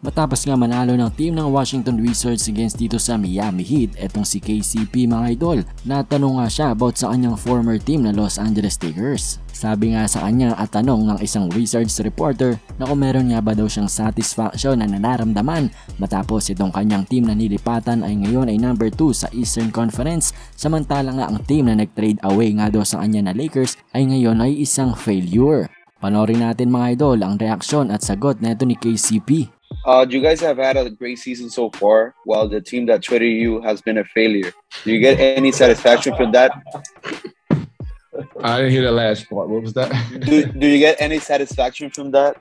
Matapos nga manalo ng team ng Washington Wizards against dito sa Miami Heat, etong si KCP mga idol, natanong nga siya about sa kanyang former team na Los Angeles Lakers. Sabi nga sa kanya at tanong ng isang Wizards reporter na kung meron nga ba daw siyang satisfaction na nanaramdaman matapos itong kanyang team na nilipatan ay ngayon ay number 2 sa Eastern Conference samantala nga ang team na nag-trade away nga daw sa kanya na Lakers ay ngayon ay isang failure. Panorin natin mga idol ang reaksyon at sagot na ito ni KCP. Uh, you guys have had a great season so far, while the team that traded you has been a failure. Do you get any satisfaction from that? I didn't hear the last part. What was that? Do, do you get any satisfaction from that?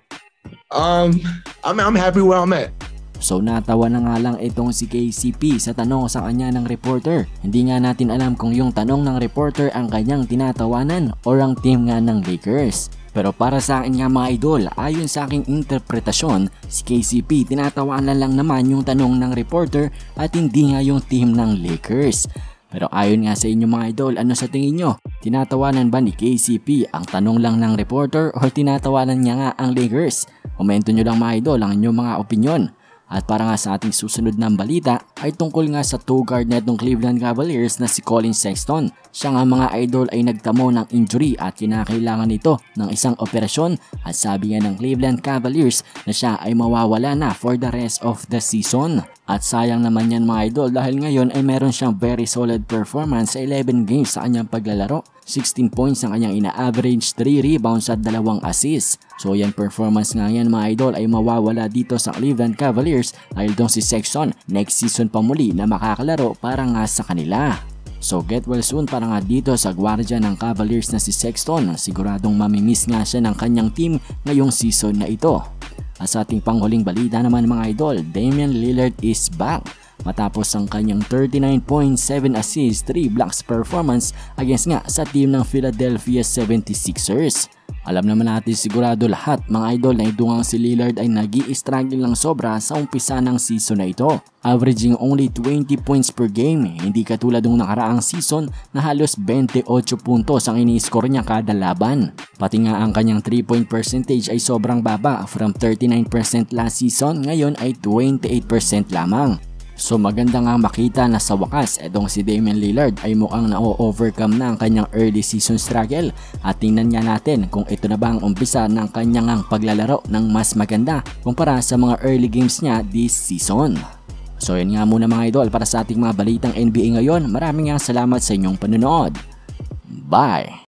Um, I'm I'm happy where I'm at. So natawa na nga lang itong si KCP sa tanong sa kanya ng reporter. Hindi nga natin alam kung yung tanong ng reporter ang kanyang tinatawanan o ang team nga ng Lakers. Pero para sa akin nga mga idol, ayon sa aking interpretasyon, si KCP tinatawanan lang naman yung tanong ng reporter at hindi nga yung team ng Lakers. Pero ayon nga sa inyo mga idol, ano sa tingin nyo? Tinatawanan ba ni KCP ang tanong lang ng reporter o tinatawanan niya nga ang Lakers? Komento nyo lang mga idol ang inyong mga opinion. At para nga sa ating susunod na balita ay tungkol nga sa two guard netong Cleveland Cavaliers na si Colin Sexton. Siya nga mga idol ay nagtamo ng injury at kinakailangan nito ng isang operasyon at sabi nga ng Cleveland Cavaliers na siya ay mawawala na for the rest of the season. At sayang naman yan mga idol dahil ngayon ay meron siyang very solid performance sa 11 games sa kanyang paglalaro. 16 points ang kanyang ina-average, 3 rebounds at 2 assists. So yan performance nga yan mga idol ay mawawala dito sa Cleveland Cavaliers dahil doon si Sexton next season pa muli na makakalaro para nga sa kanila. So get well soon para nga dito sa gwardya ng Cavaliers na si Sexton. Siguradong mamimiss nga siya ng kanyang team ngayong season na ito. At sa ating panghuling balita naman mga idol, Damian Lillard is back matapos ang kanyang 39.7 assists 3 blocks performance against nga sa team ng Philadelphia 76ers. Alam naman natin sigurado lahat mga idol na idungang si Lillard ay nag struggle lang sobra sa umpisa ng season na ito. Averaging only 20 points per game, hindi katulad ng nakaraang season na halos 28 puntos ang ini-score niya kada laban. Pati nga ang kanyang 3 point percentage ay sobrang baba from 39% last season, ngayon ay 28% lamang. So maganda nga makita na sa wakas etong si Damian Lillard ay mukhang na-overcome na ang kanyang early season struggle at tingnan nga natin kung ito na ba ang umpisa ng kanyang paglalaro ng mas maganda kumpara sa mga early games niya this season. So yun nga muna mga idol para sa ating mga balitang NBA ngayon. Maraming nga salamat sa inyong panonood. Bye!